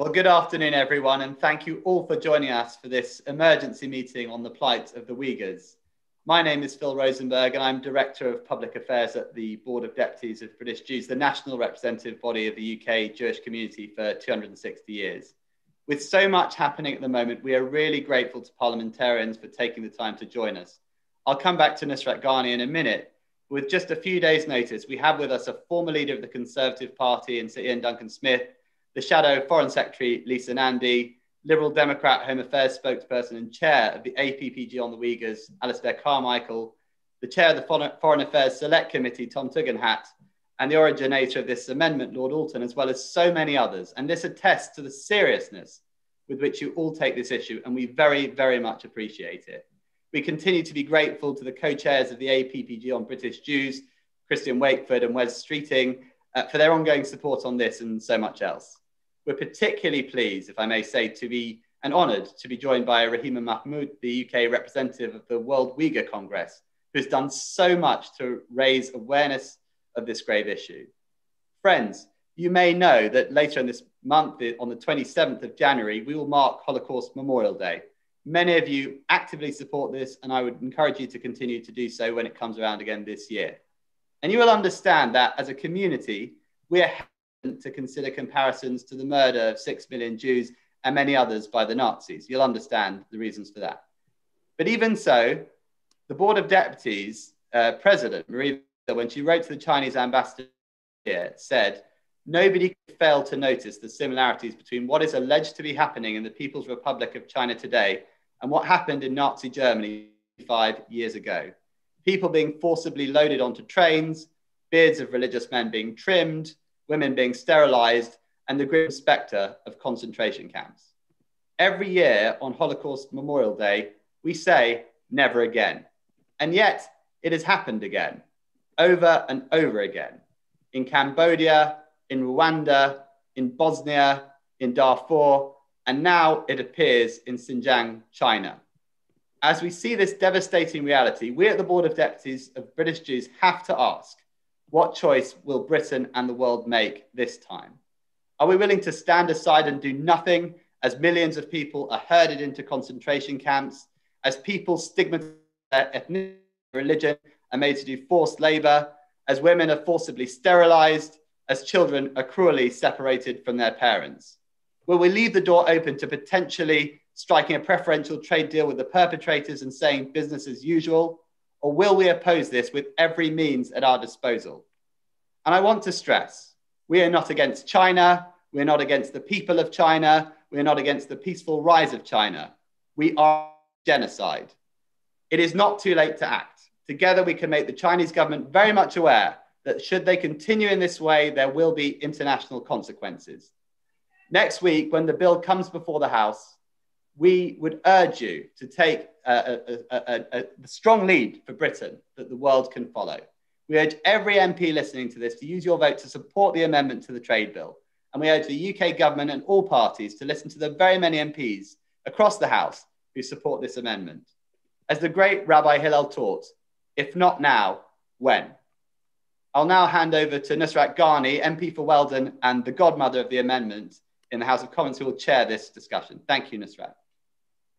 Well, good afternoon, everyone, and thank you all for joining us for this emergency meeting on the plight of the Uyghurs. My name is Phil Rosenberg, and I'm Director of Public Affairs at the Board of Deputies of British Jews, the national representative body of the UK Jewish community for 260 years. With so much happening at the moment, we are really grateful to parliamentarians for taking the time to join us. I'll come back to Nusrat Ghani in a minute. With just a few days' notice, we have with us a former leader of the Conservative Party and Sir Iain Duncan Smith, the Shadow Foreign Secretary Lisa Nandy, Liberal Democrat Home Affairs spokesperson and chair of the APPG on the Uyghurs, Alistair Carmichael, the chair of the Foreign Affairs Select Committee, Tom Tugendhat, and the originator of this amendment, Lord Alton, as well as so many others. And this attests to the seriousness with which you all take this issue, and we very, very much appreciate it. We continue to be grateful to the co chairs of the APPG on British Jews, Christian Wakeford and Wes Streeting, uh, for their ongoing support on this and so much else. We're particularly pleased, if I may say, to be and honoured to be joined by Rahima Mahmut, the UK representative of the World Uyghur Congress, who's done so much to raise awareness of this grave issue. Friends, you may know that later in this month, on the 27th of January, we will mark Holocaust Memorial Day. Many of you actively support this, and I would encourage you to continue to do so when it comes around again this year. And you will understand that as a community, we are to consider comparisons to the murder of six million Jews and many others by the Nazis. You'll understand the reasons for that. But even so, the Board of Deputies uh, President, Marie when she wrote to the Chinese ambassador here, said, Nobody could fail to notice the similarities between what is alleged to be happening in the People's Republic of China today and what happened in Nazi Germany five years ago. People being forcibly loaded onto trains, beards of religious men being trimmed, women being sterilized, and the grim specter of concentration camps. Every year on Holocaust Memorial Day, we say, never again. And yet, it has happened again over and over again in Cambodia, in Rwanda, in Bosnia, in Darfur, and now it appears in Xinjiang, China. As we see this devastating reality, we at the Board of Deputies of British Jews have to ask what choice will Britain and the world make this time? Are we willing to stand aside and do nothing as millions of people are herded into concentration camps, as people stigmatized their ethnic religion, are made to do forced labor, as women are forcibly sterilized, as children are cruelly separated from their parents? Will we leave the door open to potentially striking a preferential trade deal with the perpetrators and saying business as usual? Or will we oppose this with every means at our disposal? And I want to stress we are not against China. We're not against the people of China. We're not against the peaceful rise of China. We are genocide. It is not too late to act. Together, we can make the Chinese government very much aware that should they continue in this way, there will be international consequences. Next week, when the bill comes before the House, we would urge you to take a, a, a, a, strong lead for Britain that the world can follow. We urge every MP listening to this to use your vote to support the amendment to the trade bill. And we urge the UK government and all parties to listen to the very many MPs across the House who support this amendment. As the great Rabbi Hillel taught, if not now, when? I'll now hand over to Nusrat Ghani, MP for Wealden and the godmother of the amendment in the House of Commons, who will chair this discussion. Thank you, Nusrat.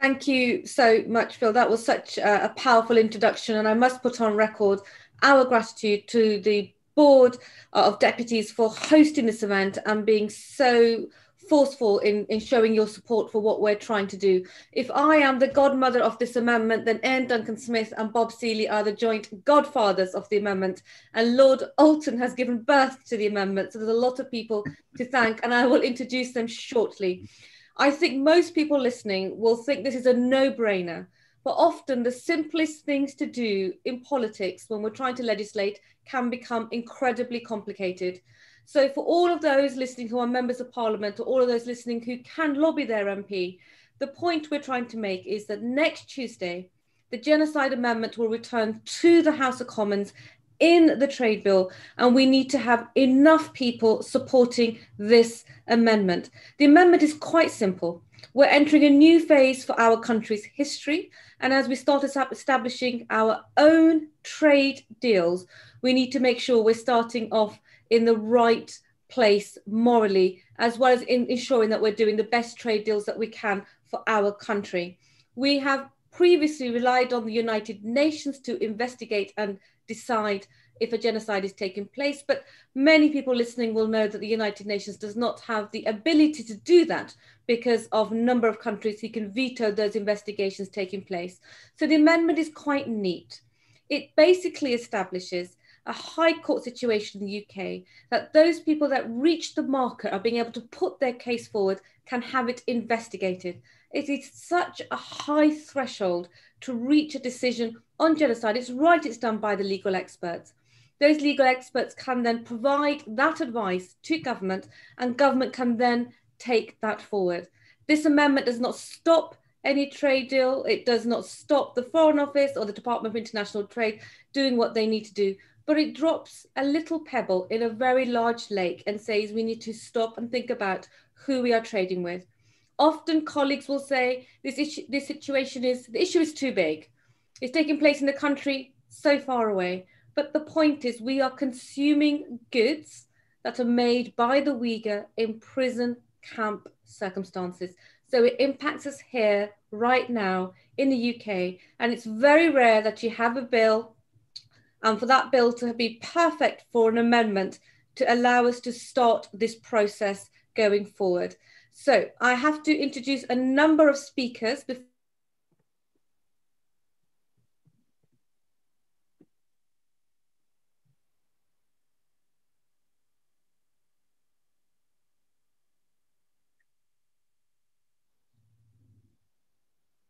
Thank you so much, Phil. That was such a, powerful introduction, and I must put on record our gratitude to the Board uh, of Deputies for hosting this event and being so forceful in, in showing your support for what we're trying to do. If I am the godmother of this amendment, then Iain Duncan Smith and Bob Seely are the joint godfathers of the amendment. And Lord Alton has given birth to the amendment. So there's a lot of people to thank, and I will introduce them shortly. I think most people listening will think this is a no brainer. But often the simplest things to do in politics when we're trying to legislate can become incredibly complicated. So, for all of those listening who are members of parliament, or all of those listening who can lobby their MP, the point we're trying to make is that next Tuesday, the Genocide Amendment will return to the House of Commons in the trade bill, and we need to have enough people supporting this amendment. The amendment is quite simple. We're entering a new phase for our country's history, and as we start establishing our own trade deals, we need to make sure we're starting off in the right place morally as well as in ensuring that we're doing the best trade deals that we can for our country. We have previously relied on the United Nations to investigate and decide if a genocide is taking place. But many people listening will know that the United Nations does not have the ability to do that because of a number of countries who can veto those investigations taking place. So the amendment is quite neat. It basically establishes a high court situation in the UK that those people that reach the marker are being able to put their case forward can have it investigated. It is such a high threshold to reach a decision on genocide. It's right, it's done by the legal experts. Those legal experts can then provide that advice to government, and government can then take that forward. This amendment does not stop any trade deal, it does not stop the Foreign Office or the Department of International Trade doing what they need to do, but it drops a little pebble in a very large lake and says we need to stop and think about who we are trading with. Often colleagues will say this issue, this situation is the issue is too big. It's taking place in a country so far away. But the point is, we are consuming goods that are made by the Uyghur in prison camp circumstances. So it impacts us here right now in the UK. And it's very rare that you have a bill and for that bill to be perfect for an amendment to allow us to start this process going forward. So I have to introduce a number of speakers before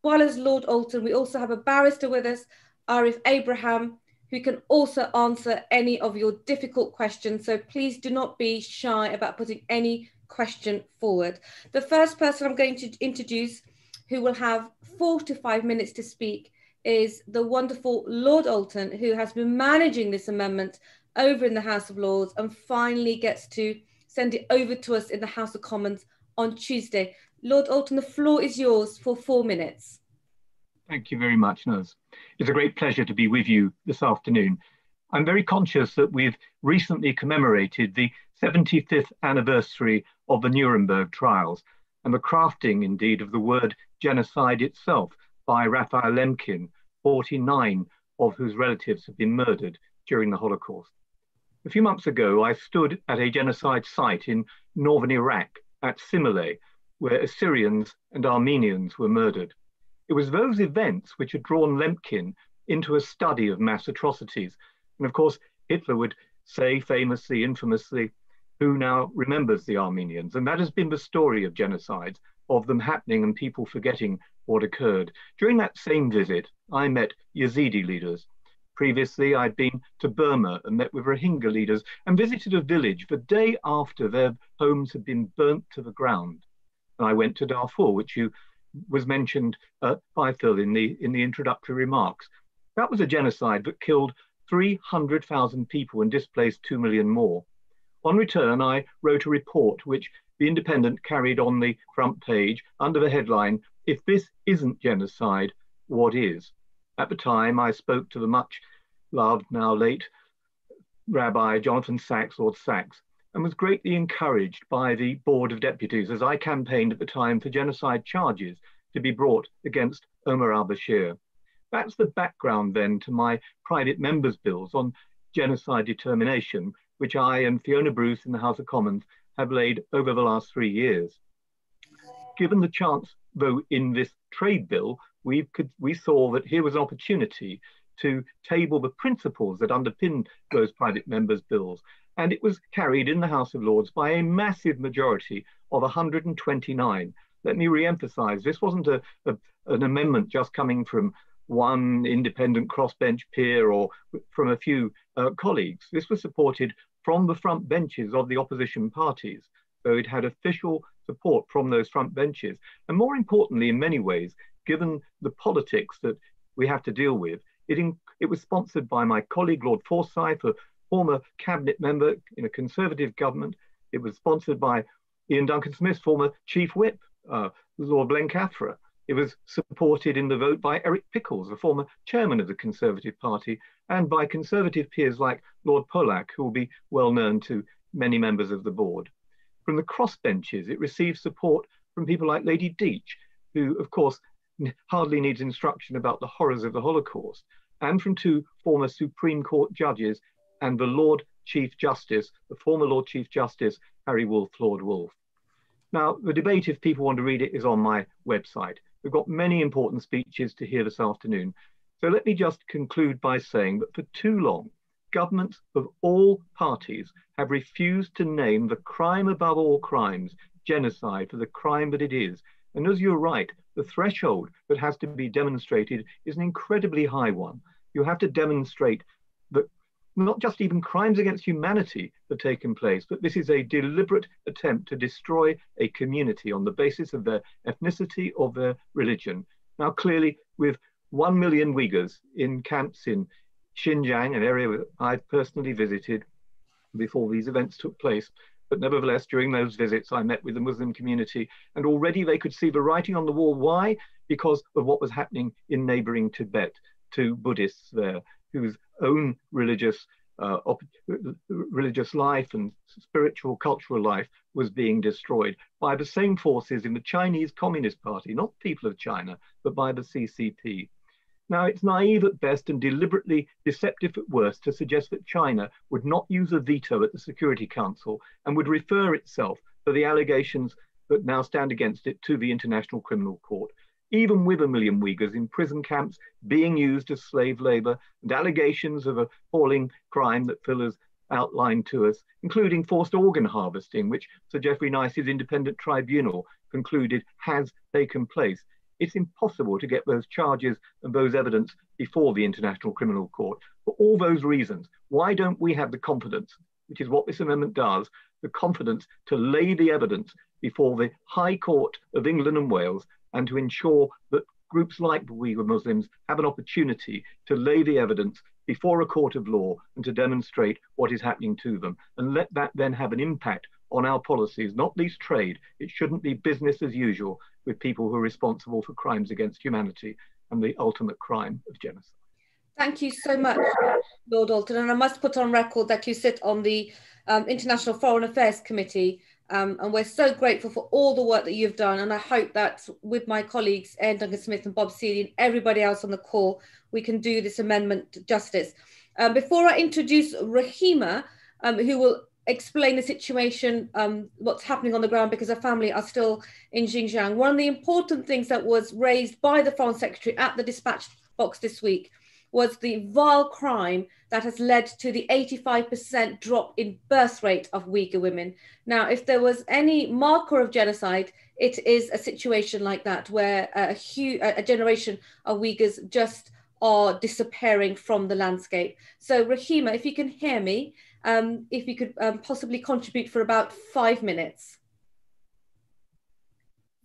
well as Lord Alton, we also have a barrister with us, Arif Abraham, who can also answer any of your difficult questions. So please do not be shy about putting any question forward. The first person I'm going to introduce, who will have four to five minutes to speak, is the wonderful Lord Alton, who has been managing this amendment over in the House of Lords and finally gets to send it over to us in the House of Commons on Tuesday. Lord Alton, the floor is yours for four minutes. Thank you very much, Naz. It's a great pleasure to be with you this afternoon. I'm very conscious that we've recently commemorated the 75th anniversary of the Nuremberg trials and the crafting, indeed, of the word genocide itself by Raphael Lemkin, 49 of whose relatives have been murdered during the Holocaust. A few months ago, I stood at a genocide site in northern Iraq at Simele, where Assyrians and Armenians were murdered. It was those events which had drawn Lemkin into a study of mass atrocities. And of course, Hitler would say famously, infamously, who now remembers the Armenians? And that has been the story of genocides, of them happening and people forgetting what occurred. During that same visit, I met Yazidi leaders. Previously, I'd been to Burma and met with Rohingya leaders and visited a village the day after their homes had been burnt to the ground. And I went to Darfur, which you was mentioned uh, by Phil in the in the introductory remarks. That was a genocide that killed 300,000 people and displaced 2 million more. On return, I wrote a report which The Independent carried on the front page under the headline, If This Isn't Genocide, What Is? At the time, I spoke to the much loved, now late, Rabbi Jonathan Sacks, Lord Sacks, and was greatly encouraged by the Board of Deputies as I campaigned at the time for genocide charges to be brought against Omar al Bashir. That's the background then to my private members' bills on genocide determination, which I and Fiona Bruce in the House of Commons have laid over the last three years. Given the chance, though, in this trade bill, we, could, we saw that here was an opportunity to table the principles that underpin those private members' bills and it was carried in the House of Lords by a massive majority of 129. Let me re-emphasize, this wasn't a, a, an amendment just coming from one independent crossbench peer or from a few uh, colleagues. This was supported from the front benches of the opposition parties. So it had official support from those front benches. And more importantly, in many ways, given the politics that we have to deal with, it, in, it was sponsored by my colleague, Lord Forsyth, a former cabinet member in a Conservative government. It was sponsored by Iain Duncan Smith, former chief whip, uh, Lord Blencathra. It was supported in the vote by Eric Pickles, the former chairman of the Conservative Party, and by Conservative peers like Lord Polak, who will be well known to many members of the board. From the crossbenches, it received support from people like Lady Deech, who, of course, hardly needs instruction about the horrors of the Holocaust, and from two former Supreme Court judges and the Lord Chief Justice, the former Lord Chief Justice, Harry Woolf, Lord Woolf. Now, the debate, if people want to read it, is on my website. We've got many important speeches to hear this afternoon. So let me just conclude by saying that for too long, governments of all parties have refused to name the crime above all crimes, genocide, for the crime that it is. And as you're right, the threshold that has to be demonstrated is an incredibly high one. You have to demonstrate that not just even crimes against humanity have taken place, but this is a deliberate attempt to destroy a community on the basis of their ethnicity or their religion. Now, clearly, with one million Uyghurs in camps in Xinjiang, an area I've personally visited before these events took place, but nevertheless, during those visits, I met with the Muslim community, and already they could see the writing on the wall. Why? Because of what was happening in neighboring Tibet to Buddhists there, whose own religious uh, religious life and spiritual cultural life was being destroyed by the same forces in the Chinese Communist Party, not people of China, but by the CCP. Now, it's naive at best and deliberately deceptive at worst to suggest that China would not use a veto at the Security Council and would refer itself for the allegations that now stand against it to the International Criminal Court. Even with a million Uyghurs in prison camps being used as slave labor and allegations of appalling crime that Phil has outlined to us, including forced organ harvesting, which Sir Geoffrey Nice's independent tribunal concluded has taken place it's impossible to get those charges and those evidence before the International Criminal Court. For all those reasons, why don't we have the confidence, which is what this amendment does, the confidence to lay the evidence before the High Court of England and Wales and to ensure that groups like the Uyghur Muslims have an opportunity to lay the evidence before a court of law and to demonstrate what is happening to them and let that then have an impact on our policies, not least trade. It shouldn't be business as usual with people who are responsible for crimes against humanity and the ultimate crime of genocide. Thank you so much, Lord Alton. And I must put on record that you sit on the um, International Foreign Affairs Committee. Um, and we're so grateful for all the work that you've done. And I hope that with my colleagues, Ed Duncan Smith and Bob Seely, and everybody else on the call, we can do this amendment justice. Um, before I introduce Rahima, um, who will explain the situation, um, what's happening on the ground, because her family are still in Xinjiang. One of the important things that was raised by the Foreign Secretary at the dispatch box this week was the vile crime that has led to the 85% drop in birth rate of Uyghur women. Now, if there was any marker of genocide, it is a situation like that where a, a generation of Uyghurs just are disappearing from the landscape. So, Rahima, if you can hear me, um, if you could um, possibly contribute for about five minutes.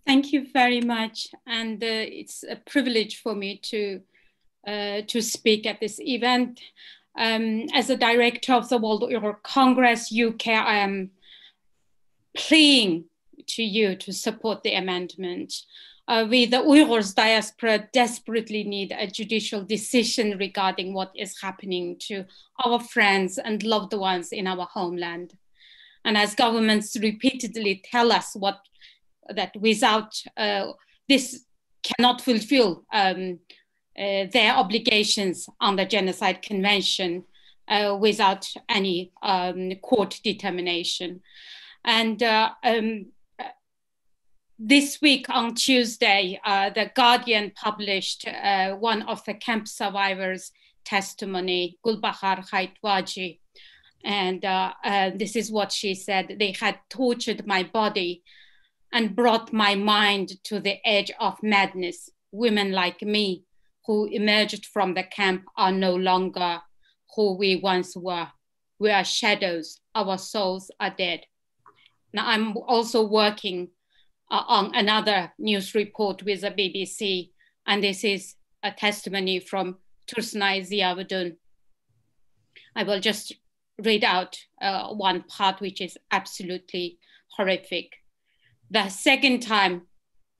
Thank you very much. And uh, it's a privilege for me to, uh, to speak at this event. Um, as a director of the World Uyghur Congress UK, I am pleading to you to support the amendment uh, we, the Uyghurs diaspora, desperately need a judicial decision regarding what is happening to our friends and loved ones in our homeland. And as governments repeatedly tell us what that without uh, this cannot fulfill um, uh, their obligations on the Genocide Convention uh, without any um, court determination. And uh, um, this week on Tuesday, uh, The Guardian published uh, one of the camp survivors' testimony, Gulbahar Haitiwaji. And uh, uh, this is what she said They had tortured my body and brought my mind to the edge of madness. Women like me who emerged from the camp are no longer who we once were. We are shadows, our souls are dead. Now, I'm also working uh, on another news report with the BBC, and this is a testimony from Tursunay Ziawudun. I will just read out uh, one part which is absolutely horrific. The second time,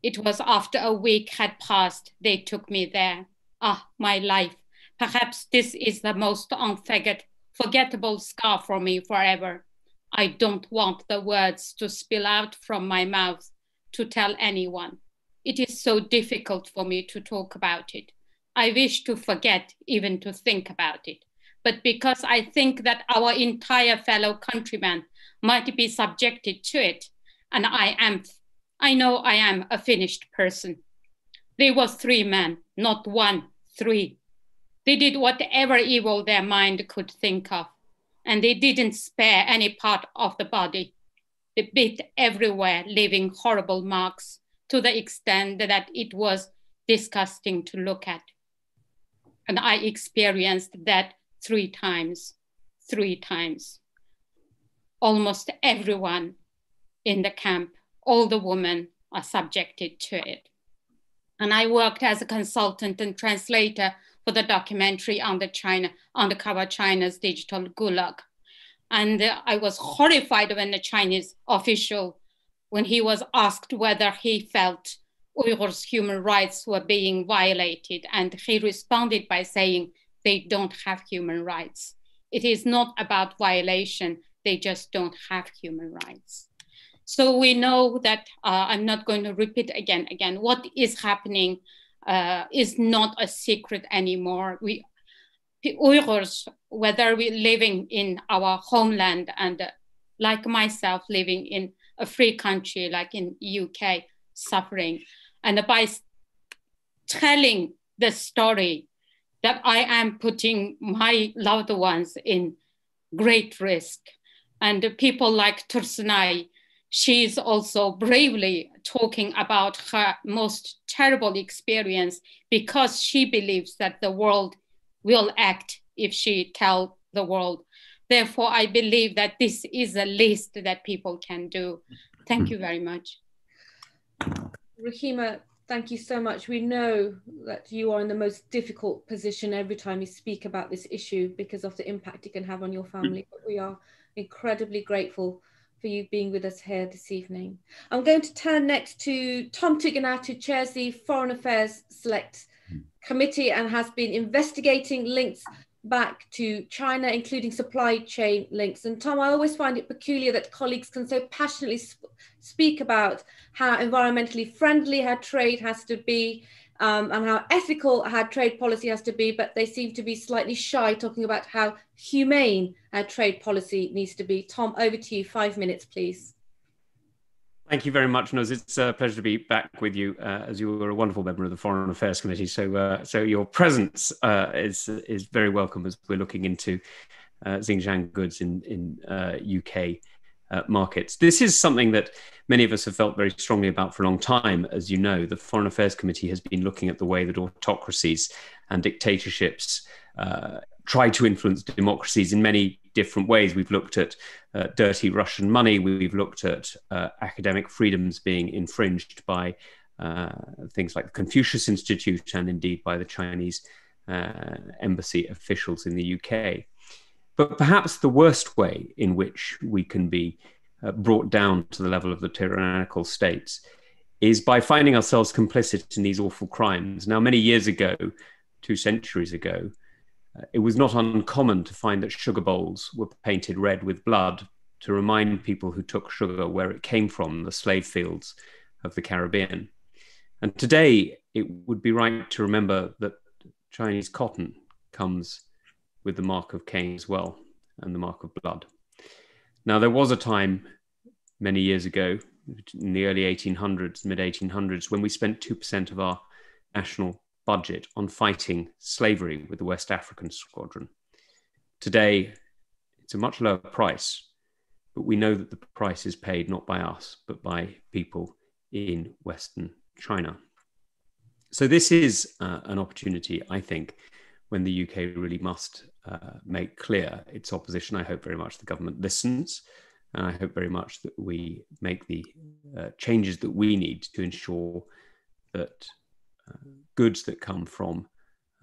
it was after a week had passed, they took me there. Ah, my life. Perhaps this is the most unforgettable scar for me forever. I don't want the words to spill out from my mouth to tell anyone. It is so difficult for me to talk about it. I wish to forget even to think about it. But because I think that our entire fellow countrymen might be subjected to it, and I am, I know I am a finished person. There were three men, not one, three. They did whatever evil their mind could think of, and they didn't spare any part of the body. They bit everywhere, leaving horrible marks to the extent that it was disgusting to look at. And I experienced that three times, three times. Almost everyone in the camp, all the women are subjected to it. And I worked as a consultant and translator for the documentary on the China, undercover China's digital gulag. And I was horrified when the Chinese official, when he was asked whether he felt Uyghurs' human rights were being violated. And he responded by saying, they don't have human rights. It is not about violation, they just don't have human rights. So we know that uh, I'm not going to repeat again, again, what is happening uh, is not a secret anymore. We, Uyghurs, whether we're living in our homeland and uh, like myself living in a free country like in UK, suffering, and by telling the story that I am putting my loved ones in great risk. And people like Tursunay, she's also bravely talking about her most terrible experience because she believes that the world will act if she tell the world. Therefore, I believe that this is a list that people can do. Thank hmm. you very much. Rahima, thank you so much. We know that you are in the most difficult position every time you speak about this issue because of the impact it can have on your family. But we are incredibly grateful for you being with us here this evening. I'm going to turn next to Tom Tugendhat, who chairs the Foreign Affairs Select hmm. Committee and has been investigating links back to China, including supply chain links. And Tom, I always find it peculiar that colleagues can so passionately sp speak about how environmentally friendly our trade has to be um, and how ethical our trade policy has to be, but they seem to be slightly shy talking about how humane our trade policy needs to be. Tom, over to you, five minutes, please. Thank you very much, Nuz. It's a pleasure to be back with you, uh, as you were a wonderful member of the Foreign Affairs Committee. So, uh, so your presence uh, is is very welcome as we're looking into uh, Xinjiang goods in in UK uh, uh, markets. This is something that many of us have felt very strongly about for a long time. As you know, the Foreign Affairs Committee has been looking at the way that autocracies and dictatorships try to influence democracies in many different ways. We've looked at uh, dirty Russian money. We've looked at uh, academic freedoms being infringed by uh, things like the Confucius Institute and indeed by the Chinese uh, embassy officials in the UK. But perhaps the worst way in which we can be uh, brought down to the level of the tyrannical states is by finding ourselves complicit in these awful crimes. Now, many years ago, two centuries ago, it was not uncommon to find that sugar bowls were painted red with blood to remind people who took sugar where it came from, the slave fields of the Caribbean. And today, it would be right to remember that Chinese cotton comes with the mark of Cain as well and the mark of blood. Now, there was a time many years ago, in the early 1800s, mid 1800s, when we spent 2% of our national budget on fighting slavery with the West African Squadron. Today, it's a much lower price, but we know that the price is paid not by us, but by people in Western China. So, this is uh, an opportunity, I think, when the UK really must uh, make clear its opposition. I hope very much the government listens. And I hope very much that we make the uh, changes that we need to ensure that goods that come from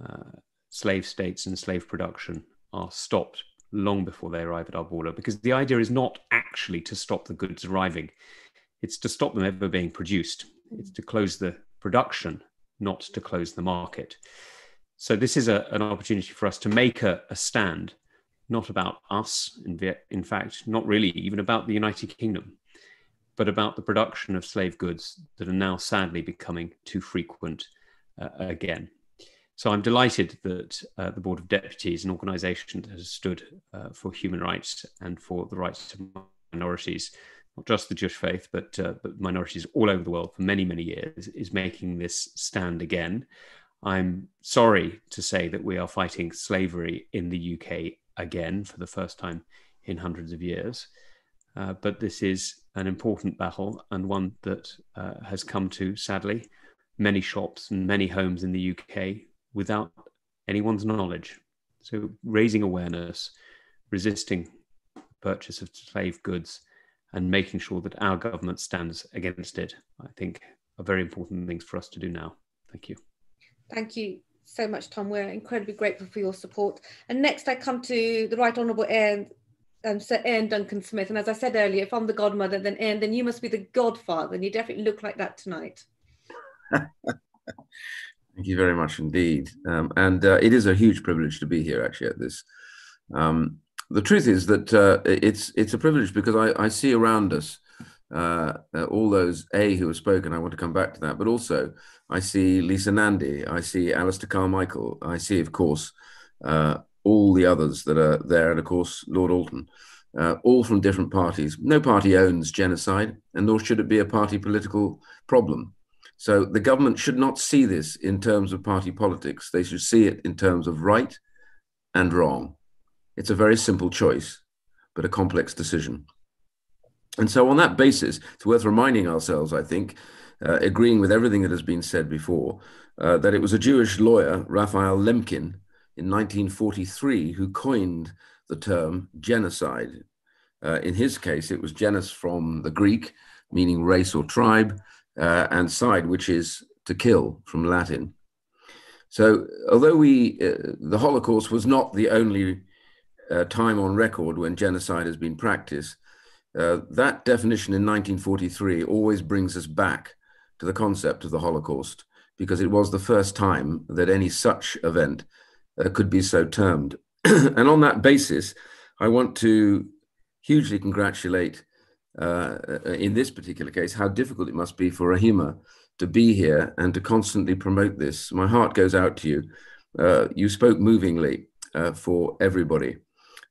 uh, slave states and slave production are stopped long before they arrive at our border because the idea is not actually to stop the goods arriving. It's to stop them ever being produced. It's to close the production not to close the market. So this is a, an opportunity for us to make a, a stand not about us, in, in fact, not really even about the United Kingdom, but about the production of slave goods that are now sadly becoming too frequent uh, again. So I'm delighted that uh, the Board of Deputies, an organisation that has stood uh, for human rights and for the rights of minorities, not just the Jewish faith, but, uh, but minorities all over the world for many, many years, is making this stand again. I'm sorry to say that we are fighting slavery in the UK again for the first time in hundreds of years. Uh, but this is an important battle and one that uh, has come to, sadly, many shops and many homes in the UK without anyone's knowledge. So, raising awareness, resisting purchase of slave goods, and making sure that our government stands against it, I think, are very important things for us to do now. Thank you. Thank you so much, Tom. We're incredibly grateful for your support. And next, I come to the Right Honourable Iain, um, Sir Iain Duncan Smith. And as I said earlier, if I'm the godmother, then Iain, then you must be the godfather, and you definitely look like that tonight. Thank you very much indeed. Um, and uh, it is a huge privilege to be here, actually, at this. Um, the truth is that uh, it's it's a privilege because I, I see around us uh, uh, all those A who have spoken. I want to come back to that, but also I see Lisa Nandy, I see Alistair Carmichael, I see, of course, uh, all the others that are there, and of course Lord Alton, uh, all from different parties. No party owns genocide, and nor should it be a party political problem. So the government should not see this in terms of party politics. They should see it in terms of right and wrong. It's a very simple choice, but a complex decision. And so, on that basis, it's worth reminding ourselves, I think, uh, agreeing with everything that has been said before, uh, that it was a Jewish lawyer, Raphael Lemkin, in 1943, who coined the term genocide. Uh, in his case, it was genus from the Greek, meaning race or tribe, uh, and side, which is to kill from Latin. So, although we, uh, the Holocaust was not the only uh, time on record when genocide has been practiced, uh, that definition in 1943 always brings us back to the concept of the Holocaust because it was the first time that any such event uh, could be so termed. and on that basis, I want to hugely congratulate uh, in this particular case, how difficult it must be for Rahima to be here and to constantly promote this. My heart goes out to you. Uh, you spoke movingly uh, for everybody.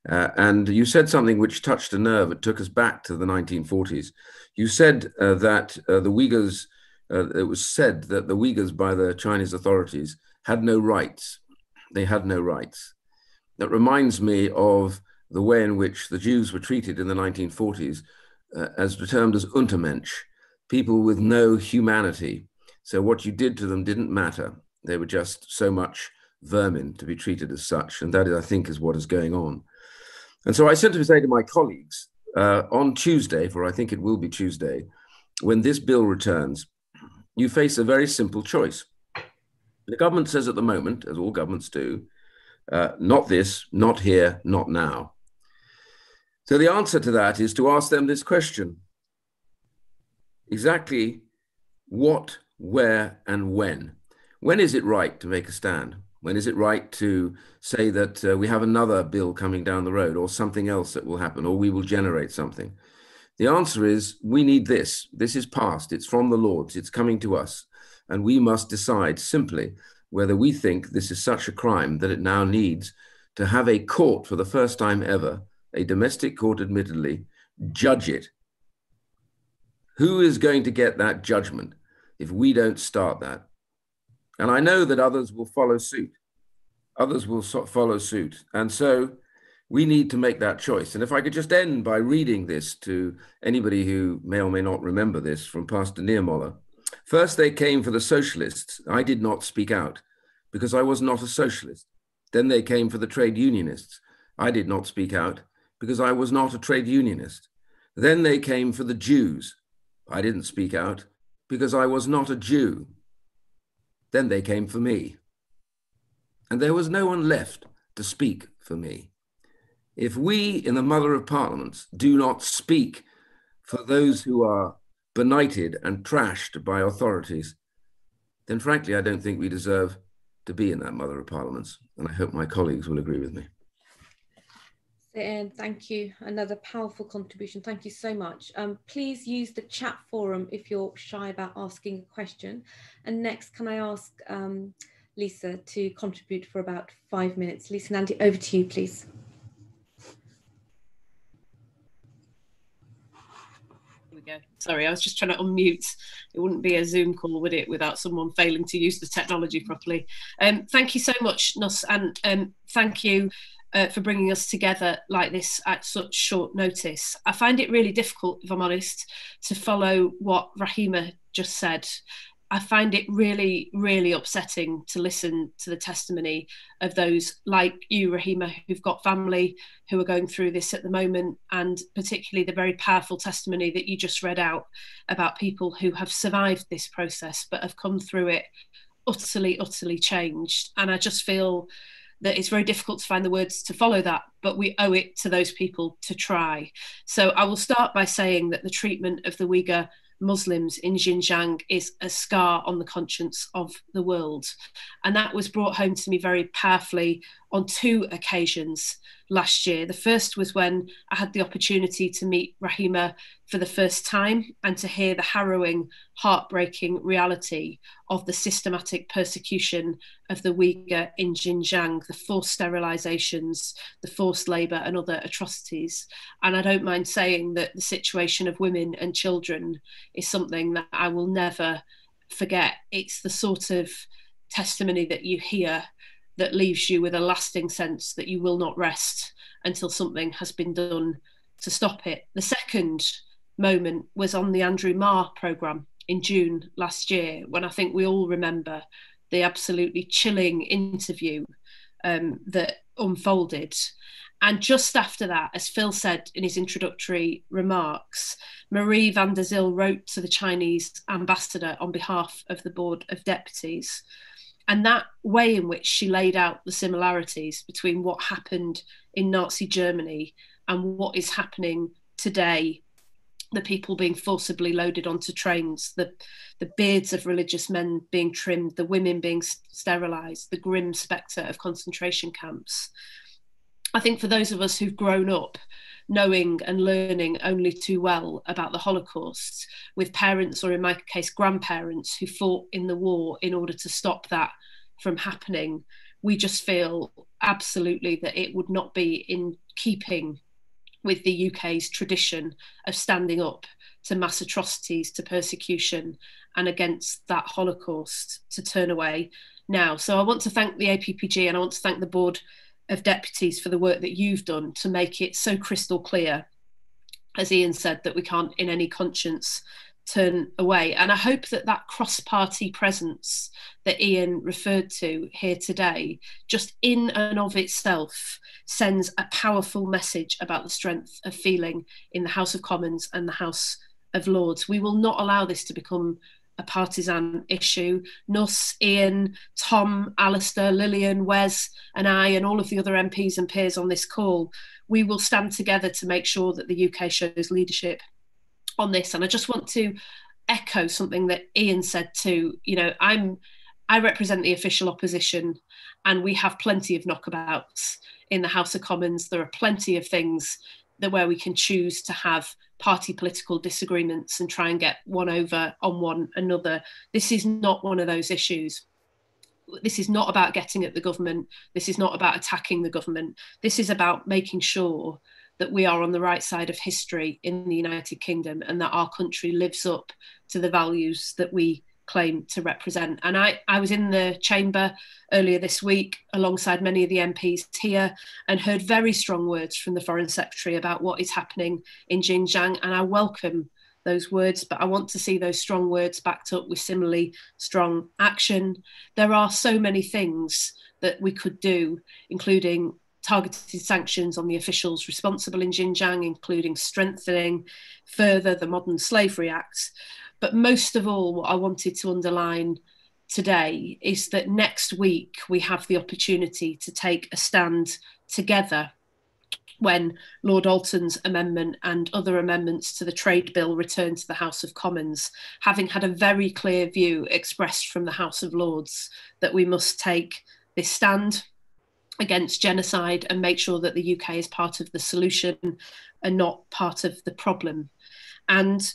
Uh, and you said something which touched a nerve. It took us back to the 1940s. You said uh, that uh, the Uyghurs, it was said that the Uyghurs by the Chinese authorities had no rights. They had no rights. That reminds me of the way in which the Jews were treated in the 1940s uh, as termed as Untermensch, people with no humanity. So what you did to them didn't matter. They were just so much vermin to be treated as such. And that, I think, is what is going on. And so I simply say to my colleagues uh, on Tuesday, for I think it will be Tuesday, when this bill returns, you face a very simple choice. The government says at the moment, as all governments do, uh, not this, not here, not now. So the answer to that is to ask them this question exactly what, where, and when. When is it right to make a stand? When is it right to say that uh, we have another bill coming down the road or something else that will happen or we will generate something? The answer is we need this. This is past. It's from the Lords. It's coming to us. And we must decide simply whether we think this is such a crime that it now needs to have a court for the first time ever a domestic court, admittedly, judge it. Who is going to get that judgment if we don't start that? And I know that others will follow suit. Others will so follow suit. And so we need to make that choice. And if I could just end by reading this to anybody who may or may not remember this from Pastor Niemöller. First, they came for the socialists. I did not speak out because I was not a socialist. Then they came for the trade unionists. I did not speak out because I was not a trade unionist. Then they came for the Jews. I didn't speak out because I was not a Jew. Then they came for me. And there was no one left to speak for me. If we in the Mother of Parliaments do not speak for those who are benighted and trashed by authorities, then frankly, I don't think we deserve to be in that Mother of Parliaments. And I hope my colleagues will agree with me. Iain, thank you. Another powerful contribution. Thank you so much. Um, please use the chat forum if you're shy about asking a question. And next, can I ask um, Lisa to contribute for about five minutes? Lisa Nandy, over to you, please. Go. Sorry, I was just trying to unmute. It wouldn't be a Zoom call, would it, without someone failing to use the technology properly. Um, thank you so much, Nus, and um, thank you uh, for bringing us together like this at such short notice. I find it really difficult, if I'm honest, to follow what Rahima just said. I find it really, really upsetting to listen to the testimony of those like you, Rahima, who've got family who are going through this at the moment, and particularly the very powerful testimony that you just read out about people who have survived this process but have come through it utterly, utterly changed. And I just feel that it's very difficult to find the words to follow that, but we owe it to those people to try. So I will start by saying that the treatment of the Uyghur Muslims in Xinjiang is a scar on the conscience of the world. And that was brought home to me very powerfully on two occasions last year. The first was when I had the opportunity to meet Rahima for the first time and to hear the harrowing, heartbreaking reality of the systematic persecution of the Uyghur in Xinjiang, the forced sterilizations, the forced labor, and other atrocities. And I don't mind saying that the situation of women and children is something that I will never forget. It's the sort of testimony that you hear that leaves you with a lasting sense that you will not rest until something has been done to stop it. The second moment was on the Andrew Marr programme in June last year, when I think we all remember the absolutely chilling interview um, that unfolded. And just after that, as Phil said in his introductory remarks, Marie van der Zyl wrote to the Chinese ambassador on behalf of the Board of Deputies and that way in which she laid out the similarities between what happened in Nazi Germany and what is happening today the people being forcibly loaded onto trains, the, the beards of religious men being trimmed, the women being sterilized, the grim spectre of concentration camps. I think for those of us who've grown up knowing and learning only too well about the Holocaust, with parents, or in my case, grandparents, who fought in the war in order to stop that from happening, we just feel absolutely that it would not be in keeping with the UK's tradition of standing up to mass atrocities, to persecution, and against that Holocaust to turn away now. So I want to thank the APPG and I want to thank the board of deputies for the work that you've done to make it so crystal clear, as Iain said, that we can't, in any conscience, turn away. And I hope that that cross party presence that Iain referred to here today, just in and of itself, sends a powerful message about the strength of feeling in the House of Commons and the House of Lords. We will not allow this to become a partisan issue. Nuss, Iain, Tom, Alistair, Lillian, Wes, and I, and all of the other MPs and peers on this call, we will stand together to make sure that the UK shows leadership on this. And I just want to echo something that Iain said too. You know, I'm I represent the official opposition, and we have plenty of knockabouts in the House of Commons. There are plenty of things that where we can choose to have party political disagreements and try and get one over on one another. This is not one of those issues. This is not about getting at the government. This is not about attacking the government. This is about making sure that we are on the right side of history in the United Kingdom and that our country lives up to the values that we claim to represent. And I, I was in the chamber earlier this week alongside many of the MPs here and heard very strong words from the Foreign Secretary about what is happening in Xinjiang. And I welcome those words, but I want to see those strong words backed up with similarly strong action. There are so many things that we could do, including targeted sanctions on the officials responsible in Xinjiang, including strengthening further the Modern Slavery Act. But most of all, what I wanted to underline today is that next week we have the opportunity to take a stand together when Lord Alton's amendment and other amendments to the trade bill return to the House of Commons, having had a very clear view expressed from the House of Lords that we must take this stand against genocide and make sure that the UK is part of the solution and not part of the problem. And,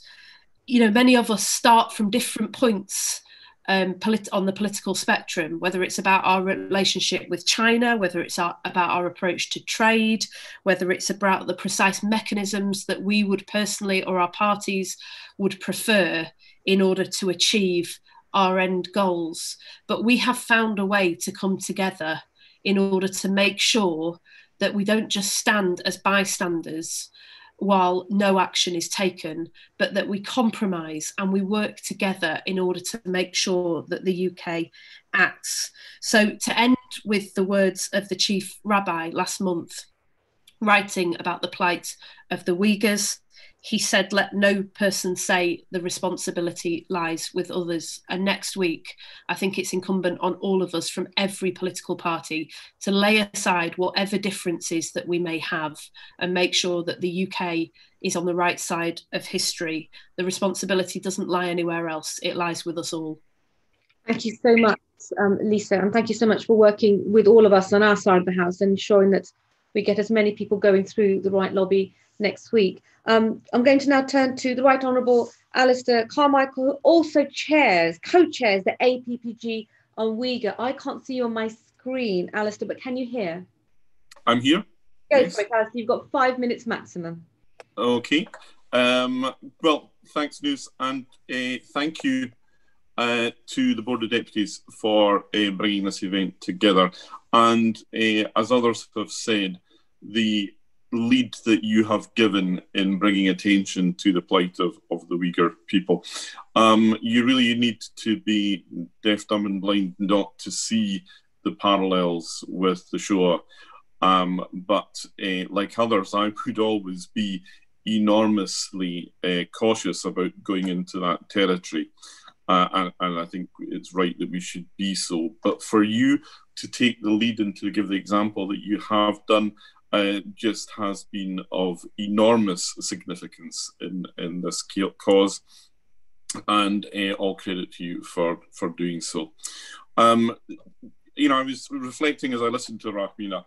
you know, many of us start from different points um, polit- on the political spectrum, whether it's about our relationship with China, whether it's our, about our approach to trade, whether it's about the precise mechanisms that we would personally or our parties would prefer in order to achieve our end goals. But we have found a way to come together in order to make sure that we don't just stand as bystanders while no action is taken, but that we compromise and we work together in order to make sure that the UK acts. So, to end with the words of the chief rabbi last month, writing about the plight of the Uyghurs, he said, Let no person say the responsibility lies with others. And next week, I think it's incumbent on all of us from every political party to lay aside whatever differences that we may have and make sure that the UK is on the right side of history. The responsibility doesn't lie anywhere else, it lies with us all. Thank you so much, um, Lisa. And thank you so much for working with all of us on our side of the house and ensuring that we get as many people going through the right lobby next week. Um, I'm going to now turn to the Right Honourable Alistair Carmichael, who also chairs, co-chairs the APPG on Uyghur. I can't see you on my screen, Alistair, but can you hear? I'm here. Go yes. for it, Alistair. You've got five minutes maximum. Okay. Um, well, thanks, Nuz, and uh, thank you uh, to the Board of Deputies for uh, bringing this event together. And uh, as others have said, the lead that you have given in bringing attention to the plight of, of the Uyghur people. Um, you really need to be deaf, dumb, and blind not to see the parallels with the Shoah. Um, but uh, like others, I would always be enormously uh, cautious about going into that territory. Uh, and, and, I think it's right that we should be so. But for you to take the lead and to give the example that you have done, uh, just has been of enormous significance in, in this cause. And uh, all credit to you for, for doing so. Um, you know, I was reflecting as I listened to Rahima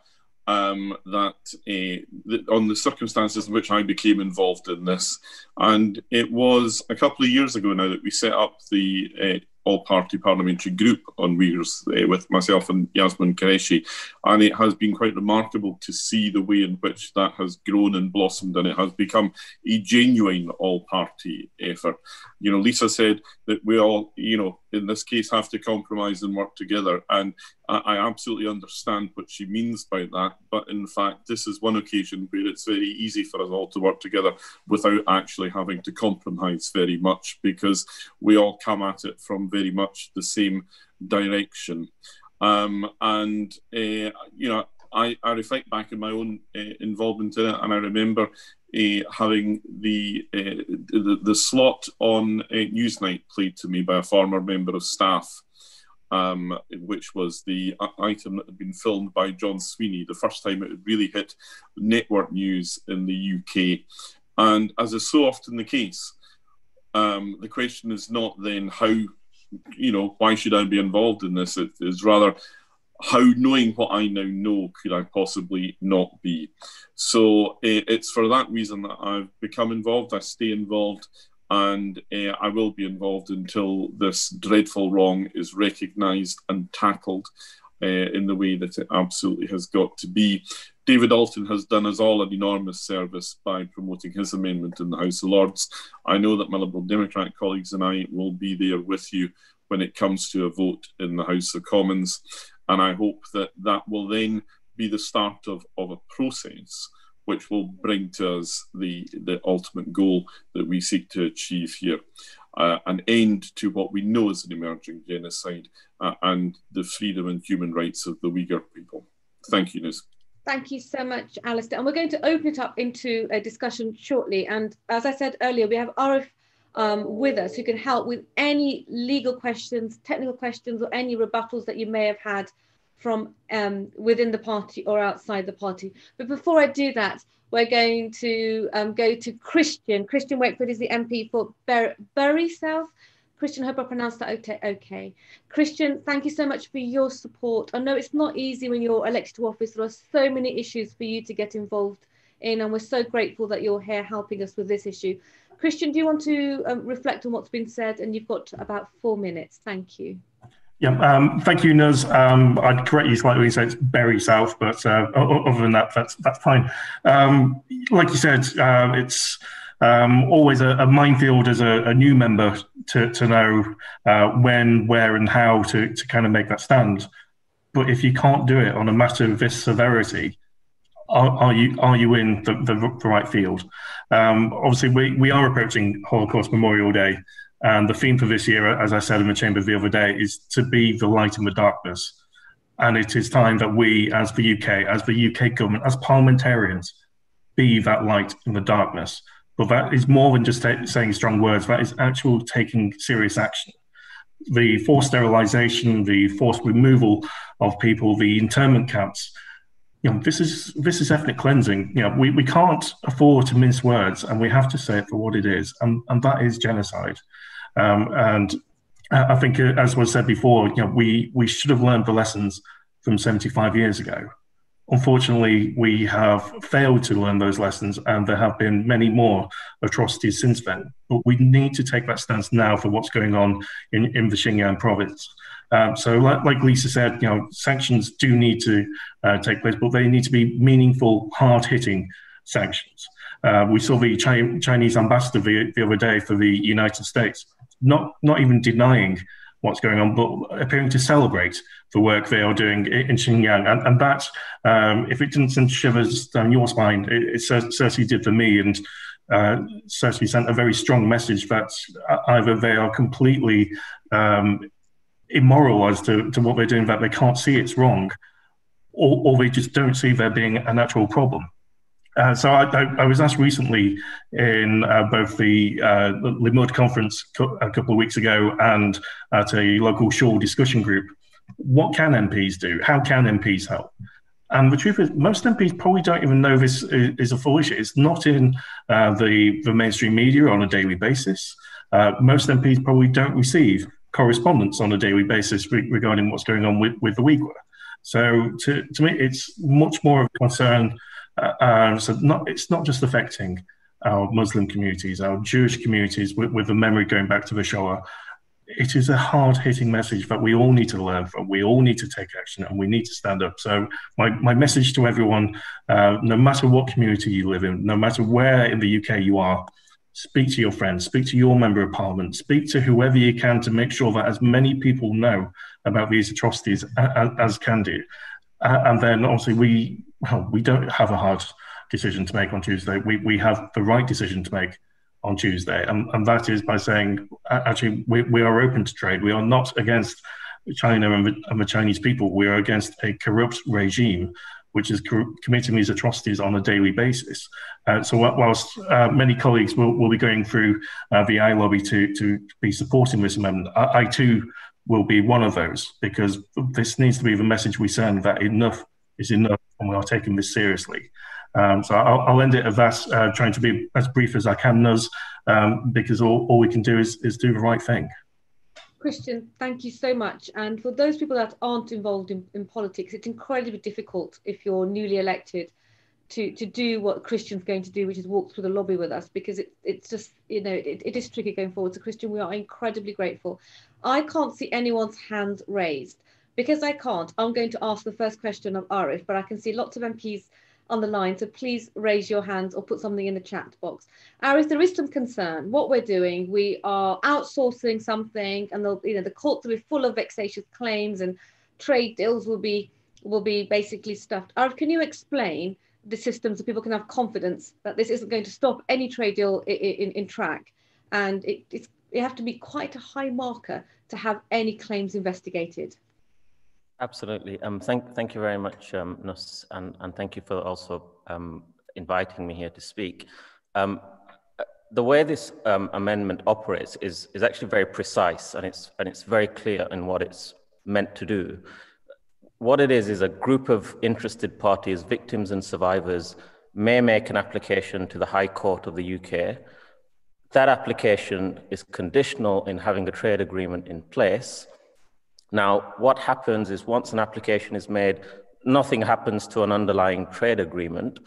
um, that uh, on the circumstances in which I became involved in this. And it was a couple of years ago now that we set up the uh, all party parliamentary group on Uyghurs uh, with myself and Yasmin Qureshi. And it has been quite remarkable to see the way in which that has grown and blossomed and it has become a genuine all party effort. You know, Lisa said that we all, you know, in this case have to compromise and work together. And I, I absolutely understand what she means by that. But in fact, this is one occasion where it's very easy for us all to work together without actually having to compromise very much because we all come at it from very much the same direction. Um, and, uh, you know, I, I, reflect back in my own uh, involvement in it, and I remember uh, having the, uh, the, the slot on Newsnight played to me by a former member of staff, um, which was the item that had been filmed by John Sweeney, the first time it had really hit network news in the UK. And as is so often the case, um, the question is not then how, you know, why should I be involved in this? It is rather how knowing what I now know could I possibly not be? So uh, it's for that reason that I've become involved. I stay involved, and uh, I will be involved until this dreadful wrong is recognised and tackled uh, in the way that it absolutely has got to be. David Alton has done us all an enormous service by promoting his amendment in the House of Lords. I know that my Liberal Democrat colleagues and I will be there with you when it comes to a vote in the House of Commons. And I hope that that will then be the start of, of a process which will bring to us the, the ultimate goal that we seek to achieve here. Uh, an end to what we know is an emerging genocide uh, and the freedom and human rights of the Uyghur people. Thank you, Niz. Thank you so much, Alistair. And we're going to open it up into a discussion shortly. And as I said earlier, we have Arif um, with us who can help with any legal questions, technical questions, or any rebuttals that you may have had from um, within the party or outside the party. But before I do that, we're going to um, go to Christian. Christian Wakeford is the MP for Bury South. Christian, hope I pronounced that okay. Christian, thank you so much for your support. I know it's not easy when you're elected to office. There are so many issues for you to get involved in, and we're so grateful that you're here helping us with this issue. Christian, do you want to um, reflect on what's been said? And you've got about four minutes. Thank you. Yeah, um, thank you, Nuz. Um, I'd correct you slightly you say it's Berry South, but uh, other than that, that's that's fine. Um, like you said, uh, it's um, always a, a, minefield as a, a, new member to, to know uh, when, where, and how to, to kind of make that stand. But if you can't do it on a matter of this severity, are, you are you in the, the, the right field? Um, obviously, we, we are approaching Holocaust Memorial Day, and the theme for this year, as I said in the chamber the other day, is to be the light in the darkness. And it is time that we, as the UK, as the UK government, as parliamentarians, be that light in the darkness. But that is more than just saying strong words. That is actual taking serious action. The forced sterilisation, the forced removal of people, the internment camps, you know, this is this is ethnic cleansing. You know, we, we can't afford to mince words, and we have to say it for what it is, and and that is genocide. Um, and I think, uh, as was said before, you know, we we should have learned the lessons from 75 years ago. Unfortunately, we have failed to learn those lessons, and there have been many more atrocities since then. But we need to take that stance now for what's going on in, in the Xinjiang province. Um, so, like, like, Lisa said, you know, sanctions do need to uh, take place, but they need to be meaningful, hard-hitting sanctions. Uh, we saw the Chi- Chinese ambassador the, the, other day for the United States, not not even denying what's going on, but appearing to celebrate the work they are doing in Xinjiang. And, and that, um, if it didn't send shivers down your spine, it, it certainly did for me. And uh, certainly sent a very strong message that either they are completely um, immoral as to, to what they're doing, that they can't see it's wrong, or, or they just don't see there being a natural problem. Uh, so I, I, I, was asked recently in uh, both the uh, Limmud conference a couple of weeks ago and at a local Shoah discussion group, what can MPs do? How can MPs help? And the truth is, most MPs probably don't even know this is, is a full issue. It's not in uh, the, the mainstream media on a daily basis. Uh, most MPs probably don't receive correspondence on a daily basis re- regarding what's going on with, with the Uyghur. So to, to me, it's much more of a concern. Uh, uh, so not, it's not just affecting our Muslim communities, our Jewish communities, with, with the memory going back to the Shoah. It is a hard hitting message that we all need to learn from. We all need to take action and we need to stand up. So, my, my message to everyone uh, no matter what community you live in, no matter where in the UK you are, speak to your friends, speak to your member of parliament, speak to whoever you can to make sure that as many people know about these atrocities as, can do. And then obviously we well, we don't have a hard decision to make on Tuesday. We we have the right decision to make on Tuesday, and, and that is by saying actually we, we are open to trade. We are not against China and the, and the Chinese people. We are against a corrupt regime which is co- committing these atrocities on a daily basis. Uh, so, whilst uh, many colleagues will, will be going through uh, the Aye lobby to, to be supporting this amendment, I, I, too will be one of those because this needs to be the message we send that enough is enough and we are taking this seriously. Um, so, I'll, I'll, end it at that, uh, trying to be as brief as I can, Nuz, um, because all, all we can do is, is do the right thing. Christian, thank you so much. And for those people that aren't involved in, in politics, it's incredibly difficult if you're newly elected to, to do what Christian's going to do, which is walk through the lobby with us, because it, it's just, you know, it, it is tricky going forward. So, Christian, we are incredibly grateful. I can't see anyone's hand raised. Because I can't, I'm going to ask the first question of Arif, but I can see lots of MPs on the line. So please raise your hands or put something in the chat box. Arif, there is some concern. What we're doing, we are outsourcing something, and the you know the courts will be full of vexatious claims, and trade deals will be will be basically stuffed. Arif, can you explain the system so people can have confidence that this isn't going to stop any trade deal in, in, in track, and it, it's you have to be quite a high marker to have any claims investigated. Absolutely. Um, thank, thank you very much, um, and, and thank you for also um, inviting me here to speak. Um, uh, the way this um, amendment operates is, is actually very precise and it's, and it's very clear in what it's meant to do. What it is is a group of interested parties, victims and survivors, may make an application to the High Court of the UK that application is conditional in having a trade agreement in place. Now, what happens is once an application is made, nothing happens to an underlying trade agreement.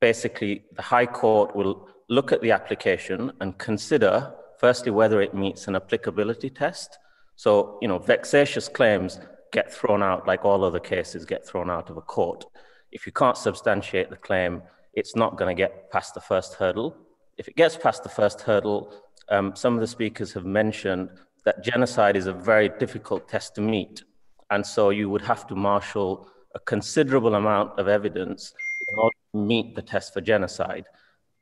Basically, the High Court will look at the application and consider, firstly, whether it meets an applicability test. So, you know, vexatious claims get thrown out like all other cases get thrown out of a court. If you can't substantiate the claim, it's not going to get past the first hurdle. If it gets past the first hurdle, um, some of the speakers have mentioned that genocide is a very difficult test to meet. And so you would have to marshal a considerable amount of evidence in order to meet the test for genocide.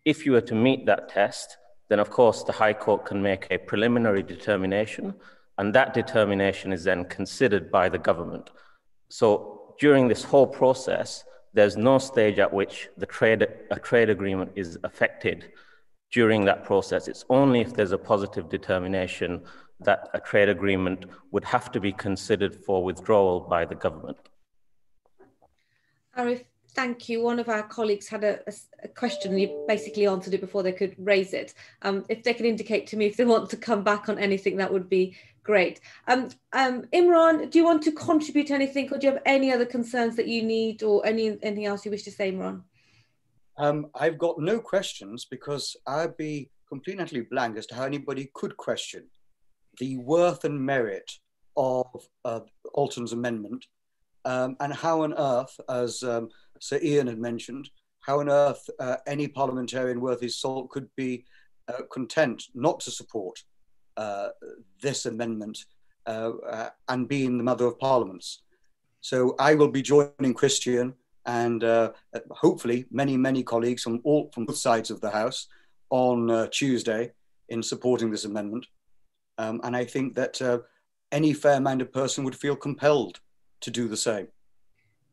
If you were to meet that test, then of course the High Court can make a preliminary determination, and that determination is then considered by the government. So during this whole process, there's no stage at which the trade, a trade agreement is affected during that process. It's only if there's a positive determination that a trade agreement would have to be considered for withdrawal by the government. Arif, thank you. One of our colleagues had a, a, a question. You basically answered it before they could raise it. Um, if they can indicate to me if they want to come back on anything, that would be great. Um, um, Imran, do you want to contribute anything or do you have any other concerns that you need or any anything else you wish to say, Imran? Um, I've got no questions because I'd be completely blank as to how anybody could question the worth and merit of uh, Alton's amendment um, and how on earth, as um, Sir Iain had mentioned, how on earth uh, any parliamentarian worth his salt could be uh, content not to support uh, this amendment uh, uh, and being the mother of parliaments. So I will be joining Christian and hopefully many, many colleagues from all from both sides of the House on Tuesday in supporting this amendment. Um, and I think that uh, any fair-minded person would feel compelled to do the same.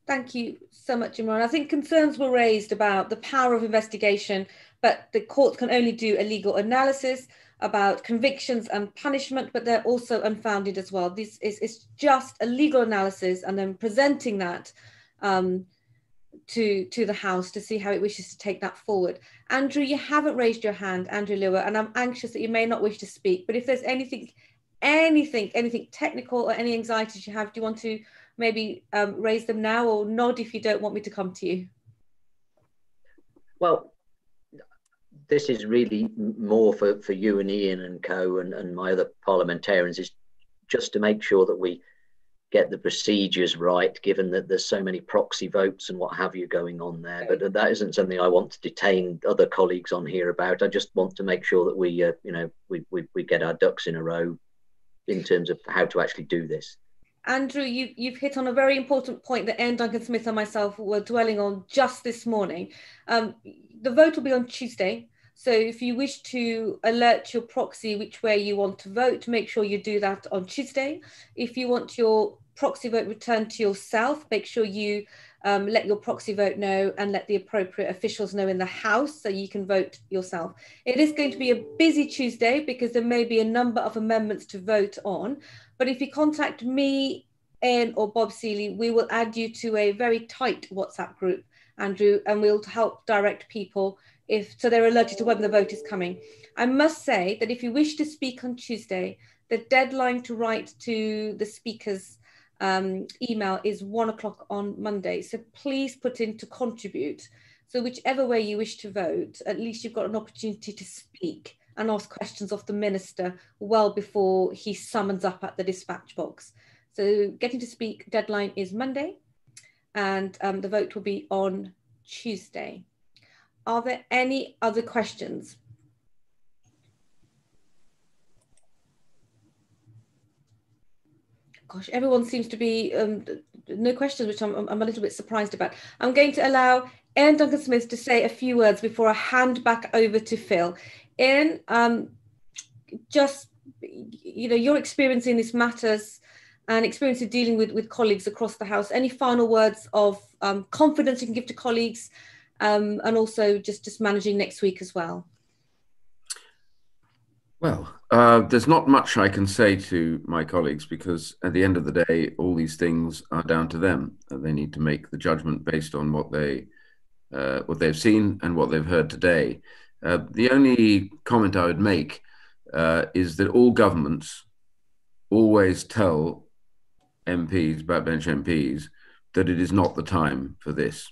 Thank you so much, Imran. I think concerns were raised about the power of investigation, but the courts can only do a legal analysis about convictions and punishment, but they're also unfounded as well. This is, is just a legal analysis and then presenting that um, to to the House to see how it wishes to take that forward. Andrew, you haven't raised your hand, Andrew Lewer, and I'm anxious that you may not wish to speak. But if there's anything, anything, anything technical or any anxieties you have, do you want to maybe um, raise them now or nod if you don't want me to come to you? Well, this is really more for, for you and Iain and co and, and my other parliamentarians is just to make sure that we get the procedures right, given that there's so many proxy votes and what have you going on there. But that isn't something I want to detain other colleagues on here about. I just want to make sure that we, uh, you know, we, we, we get our ducks in a row in terms of how to actually do this. Andrew, you, you've hit on a very important point that Iain Duncan Smith and myself were dwelling on just this morning. Um, the vote will be on Tuesday. So if you wish to alert your proxy which way you want to vote, make sure you do that on Tuesday. If you want your proxy vote returned to yourself, make sure you um, let your proxy vote know and let the appropriate officials know in the House so you can vote yourself. It is going to be a busy Tuesday because there may be a number of amendments to vote on. But if you contact me, Iain or Bob Seely, we will add you to a very tight WhatsApp group, Andrew, and we'll help direct people if so they're alerted to when the vote is coming. I must say that if you wish to speak on Tuesday, the deadline to write to the speakers um, email is one o'clock on Monday. So please put in to contribute. So whichever way you wish to vote, at least you've got an opportunity to speak and ask questions of the minister well before he summons up at the dispatch box. So getting to speak deadline is Monday and um, the vote will be on Tuesday. Are there any other questions? gosh, everyone seems to be um, no questions, which I'm, I'm a little bit surprised about. I'm going to allow Iain Duncan Smith to say a few words before I hand back over to Phil. Iain, um, just you know, your experience in this matters and experience of dealing with, with colleagues across the House. Any final words of um, confidence you can give to colleagues um, and also just, just managing next week as well? Well, uh, there's not much I can say to my colleagues because at the end of the day, all these things are down to them. Uh, they need to make the judgment based on what they uh, what they've seen and what they've heard today. Uh, the only comment I would make uh, is that all governments always tell MPs, backbench MPs, that it is not the time for this,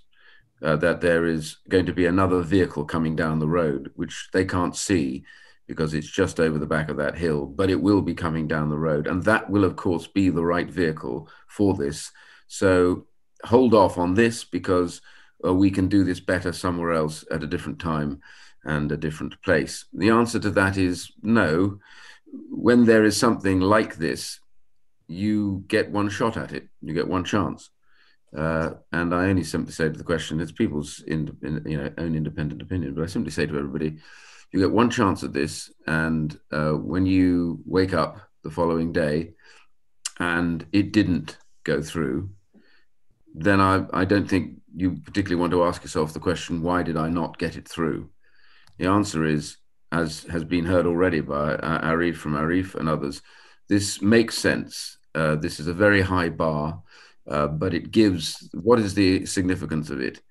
uh, that there is going to be another vehicle coming down the road, which they can't see because it's just over the back of that hill, but it will be coming down the road. And that will, of course, be the right vehicle for this. So hold off on this because uh, we can do this better somewhere else at a different time and a different place. The answer to that is no. When there is something like this, you get one shot at it, you get one chance. Uh, and I only simply say to the question, it's people's in, in, you know, own independent opinion, but I simply say to everybody, you get one chance at this. And uh, when you wake up the following day and it didn't go through, then I, I don't think you particularly want to ask yourself the question, why did I not get it through? The answer is, as has been heard already by uh, Arif from Arif and others, this makes sense. Uh, this is a very high bar, uh, but it gives what is the significance of it?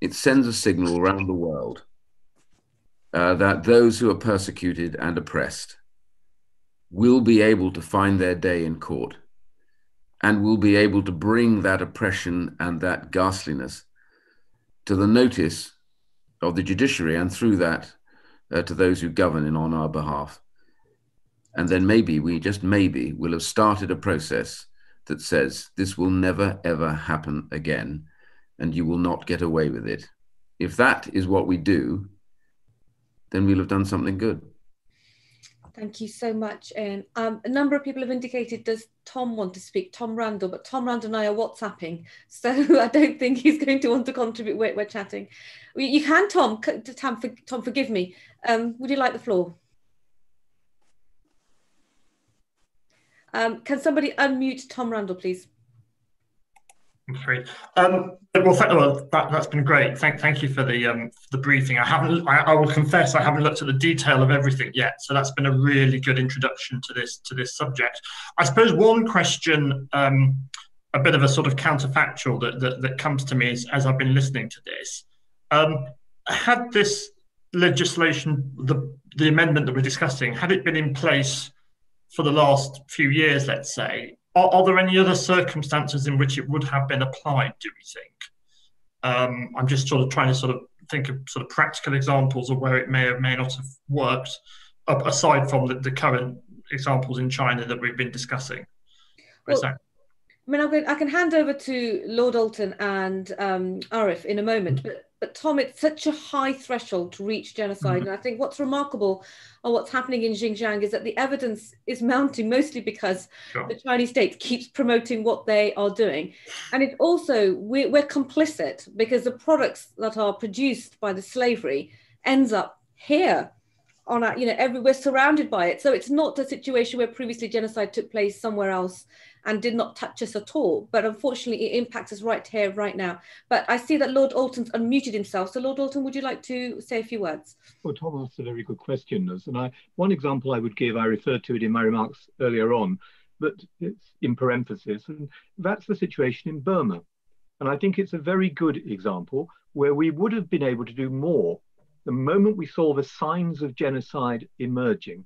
It sends a signal around the world uh, that those who are persecuted and oppressed will be able to find their day in court and will be able to bring that oppression and that ghastliness to the notice of the judiciary and through that uh, to those who govern in on our behalf. And then maybe we just maybe will have started a process that says this will never ever happen again and you will not get away with it. If that is what we do, then we'll have done something good. Thank you so much. And um, a number of people have indicated, does Tom want to speak? Tom Randall, but Tom Randall and I are WhatsApping, so I don't think he's going to want to contribute. We're, we're chatting. You can, Tom. Tom, forgive me. Um, would you like the floor? Um, can somebody unmute Tom Randall, please? Great. Um, well, well that, has been great. Thank, thank you for the um, for the briefing. I haven't. I, I, will confess, I haven't looked at the detail of everything yet. So that's been a really good introduction to this to this subject. I suppose one question, um, a bit of a sort of counterfactual that that, that comes to me as, as I've been listening to this. Um, had this legislation, the the amendment that we're discussing, had it been in place for the last few years, let's say, are, are, there any other circumstances in which it would have been applied, do we think? Um, I'm just sort of trying to sort of think of sort of practical examples of where it may or may not have worked, aside from the, the current examples in China that we've been discussing. Well, I mean, going, I can hand over to Lord Alton and um, Arif in a moment, but but Tom, it's such a high threshold to reach genocide. Mm-hmm. And I think what's remarkable on what's happening in Xinjiang is that the evidence is mounting mostly because sure. the Chinese state keeps promoting what they are doing. And it also, we're, we're complicit because the products that are produced by the slavery ends up here on our, you know, every, we're surrounded by it. So it's not a situation where previously genocide took place somewhere else and did not touch us at all. But unfortunately, it impacts us right here, right now. But I see that Lord Alton's unmuted himself. So, Lord Alton, would you like to say a few words? Well, Tom asked a very good question. And I, one example I would give, I referred to it in my remarks earlier on, but it's in parenthesis, and that's the situation in Burma. And I think it's a very good example where we would have been able to do more the moment we saw the signs of genocide emerging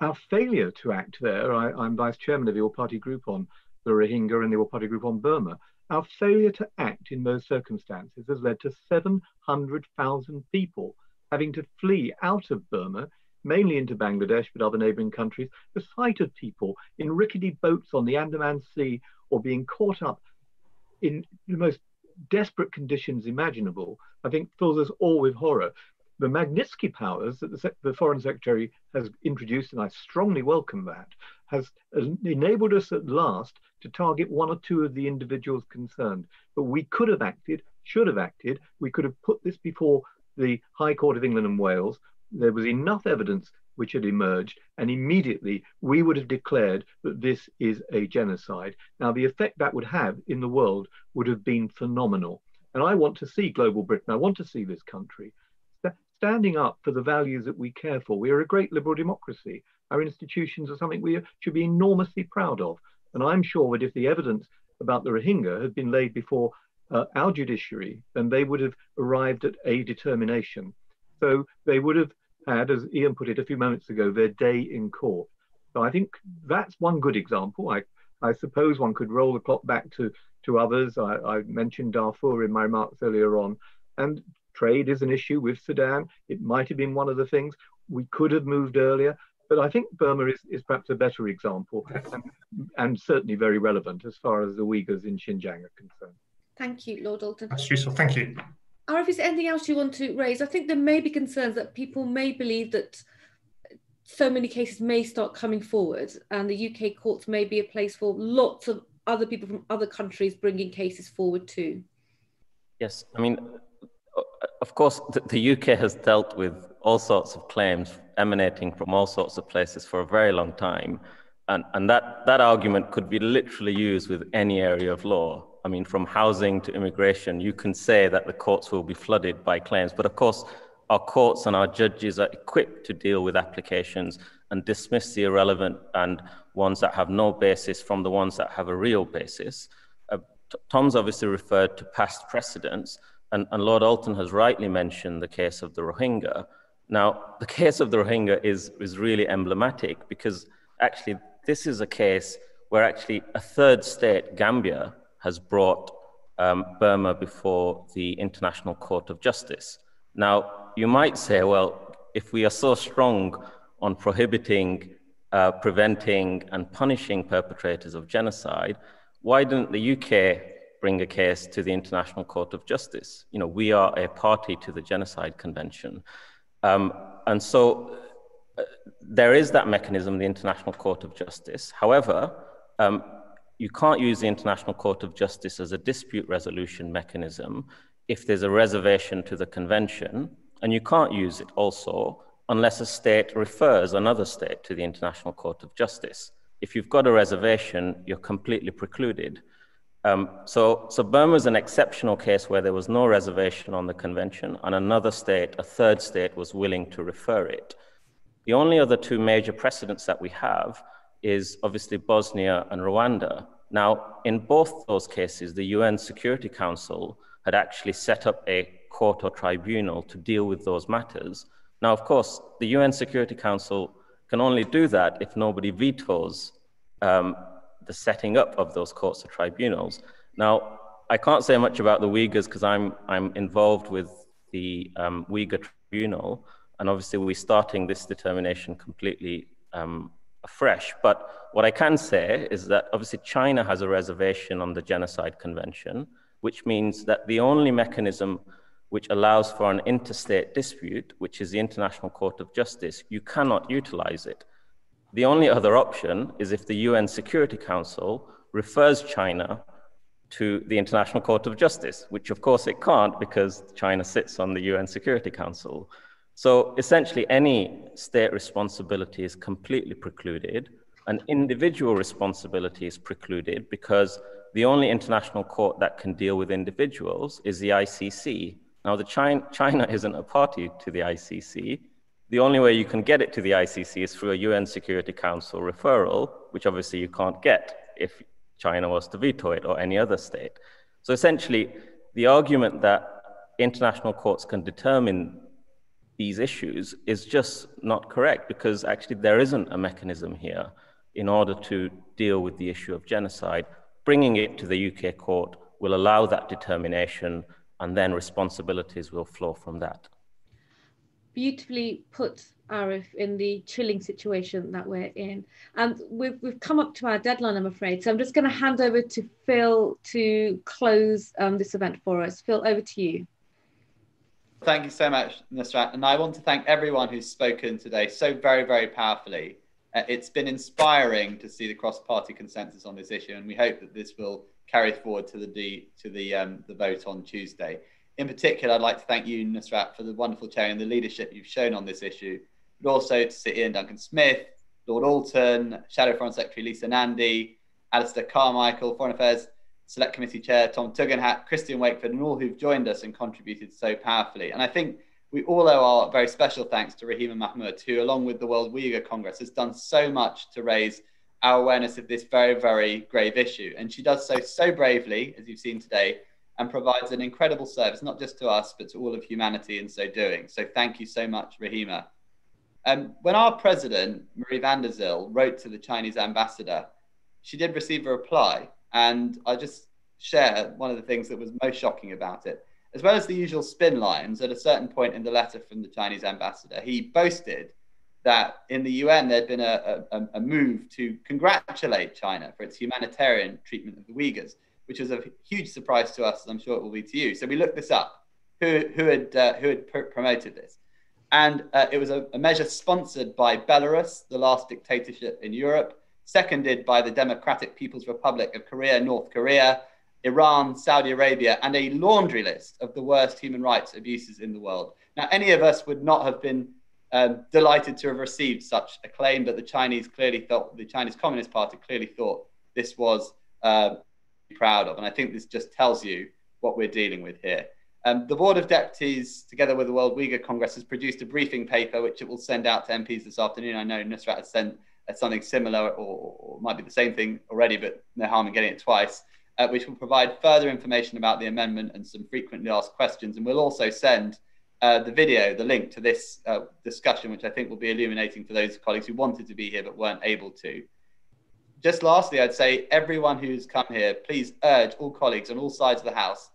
our failure to act there, I, am vice chairman of the All Party Group on the Rohingya and the All Party Group on Burma. Our failure to act in those circumstances has led to 700,000 people having to flee out of Burma, mainly into Bangladesh, but other neighboring countries. The sight of people in rickety boats on the Andaman Sea or being caught up in the most desperate conditions imaginable, I think fills us all with horror the Magnitsky powers that the, the, Foreign Secretary has introduced, and I strongly welcome that, has, has, enabled us at last to target one or two of the individuals concerned. But we could have acted, should have acted. We could have put this before the High Court of England and Wales. There was enough evidence which had emerged, and immediately we would have declared that this is a genocide. Now, the effect that would have in the world would have been phenomenal. And I want to see global Britain. I want to see this country standing up for the values that we care for. We are a great liberal democracy. Our institutions are something we should be enormously proud of. And I'm sure that if the evidence about the Rohingya had been laid before uh, our judiciary, then they would have arrived at a determination. So they would have had, as Iain put it a few moments ago, their day in court. So I think that's one good example. I, I suppose one could roll the clock back to, to others. I, I mentioned Darfur in my remarks earlier on. And trade is an issue with Sudan. It might have been one of the things. We could have moved earlier. But I think Burma is, is perhaps a better example and, and certainly very relevant as far as the Uyghurs in Xinjiang are concerned. Thank you, Lord Alton. That's useful. Thank you. Arif, is there anything else you want to raise? I think there may be concerns that people may believe that so many cases may start coming forward, and the UK courts may be a place for lots of other people from other countries bringing cases forward too. Yes, I mean, of course, the UK has dealt with all sorts of claims emanating from all sorts of places for a very long time. And, and that, that argument could be literally used with any area of law. I mean, from housing to immigration, you can say that the courts will be flooded by claims. But of course, our courts and our judges are equipped to deal with applications and dismiss the irrelevant and ones that have no basis from the ones that have a real basis. Uh, Tom's obviously referred to past precedents, and, and Lord Alton has rightly mentioned the case of the Rohingya. Now, the case of the Rohingya is, is really emblematic because actually this is a case where actually a third state, Gambia, has brought um, Burma before the International Court of Justice. Now, you might say, well, if we are so strong on prohibiting, uh, preventing, and punishing perpetrators of genocide, why didn't the UK bring a case to the International Court of Justice? You know, we are a party to the Genocide Convention. Um, and so uh, there is that mechanism, the International Court of Justice. However, um, you can't use the International Court of Justice as a dispute resolution mechanism if there's a reservation to the convention, and you can't use it also unless a state refers another state to the International Court of Justice. If you've got a reservation, you're completely precluded. Um, so, so Burma is an exceptional case where there was no reservation on the convention, and another state, a third state, was willing to refer it. The only other two major precedents that we have is obviously Bosnia and Rwanda. Now, in both those cases, the UN Security Council had actually set up a court or tribunal to deal with those matters. Now, of course, the UN Security Council can only do that if nobody vetoes um, the setting up of those courts or tribunals. Now, I can't say much about the Uyghurs because I'm, I'm involved with the um, Uyghur Tribunal, and obviously we're starting this determination completely um, afresh. But what I can say is that obviously China has a reservation on the Genocide Convention, which means that the only mechanism which allows for an interstate dispute, which is the International Court of Justice, you cannot utilize it. The only other option is if the UN Security Council refers China to the International Court of Justice, which of course it can't because China sits on the UN Security Council. So essentially, any state responsibility is completely precluded, and individual responsibility is precluded because the only international court that can deal with individuals is the ICC. Now, the China, China isn't a party to the ICC. The only way you can get it to the ICC is through a UN Security Council referral, which obviously you can't get if China was to veto it or any other state. So essentially, the argument that international courts can determine these issues is just not correct because actually there isn't a mechanism here in order to deal with the issue of genocide. Bringing it to the UK court will allow that determination and then responsibilities will flow from that. Beautifully put, Arif, in the chilling situation that we're in. And we've, we've come up to our deadline, I'm afraid. So I'm just going to hand over to Phil to close um, this event for us. Phil, over to you. Thank you so much, Nusrat. And I want to thank everyone who's spoken today so very, very powerfully. Uh, it's been inspiring to see the cross-party consensus on this issue, and we hope that this will carry forward to the to the um, the vote on Tuesday. In particular, I'd like to thank you, Nusrat, for the wonderful chairing and the leadership you've shown on this issue, but also to Sir Iain Duncan Smith, Lord Alton, Shadow Foreign Secretary Lisa Nandy, Alistair Carmichael, Foreign Affairs Select Committee Chair Tom Tugendhat, Christian Wakeford, and all who've joined us and contributed so powerfully. And I think we all owe our very special thanks to Rahima Mahmut, who, along with the World Uyghur Congress, has done so much to raise our awareness of this very, very grave issue. And she does so so bravely, as you've seen today, and provides an incredible service, not just to us, but to all of humanity in so doing. So thank you so much, Rahima. Um, when our president, Marie van der Zyl, wrote to the Chinese ambassador, she did receive a reply. And I just share one of the things that was most shocking about it. As well as the usual spin lines, at a certain point in the letter from the Chinese ambassador, he boasted that in the UN there'd been a, a, a, move to congratulate China for its humanitarian treatment of the Uyghurs, which was a huge surprise to us, as I'm sure it will be to you. So we looked this up. Who, who had, uh, who had pr- promoted this? And uh, it was a, a measure sponsored by Belarus, the last dictatorship in Europe, seconded by the Democratic People's Republic of Korea, North Korea, Iran, Saudi Arabia, and a laundry list of the worst human rights abuses in the world. Now, any of us would not have been um, delighted to have received such a claim, but the Chinese clearly thought, the Chinese Communist Party clearly thought this was uh, proud of. And I think this just tells you what we're dealing with here. Um, the Board of Deputies, together with the World Uyghur Congress, has produced a briefing paper which it will send out to MPs this afternoon. I know Nusrat has sent uh, something similar or, or, might be the same thing already, but no harm in getting it twice, uh, which will provide further information about the amendment and some frequently asked questions. And we'll also send uh, the video, the link to this uh, discussion, which I think will be illuminating for those colleagues who wanted to be here but weren't able to. Just lastly, I'd say everyone who's come here, please urge all colleagues on all sides of the House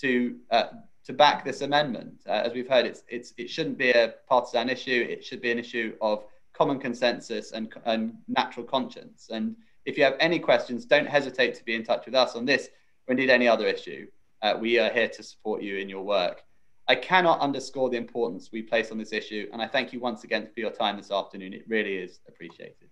to uh, to back this amendment. Uh, as we've heard, it's it's it shouldn't be a partisan issue. It should be an issue of common consensus and, and natural conscience. And if you have any questions, don't hesitate to be in touch with us on this or indeed any other issue. Uh, we are here to support you in your work. I cannot underscore the importance we place on this issue, and I thank you once again for your time this afternoon. It really is appreciated.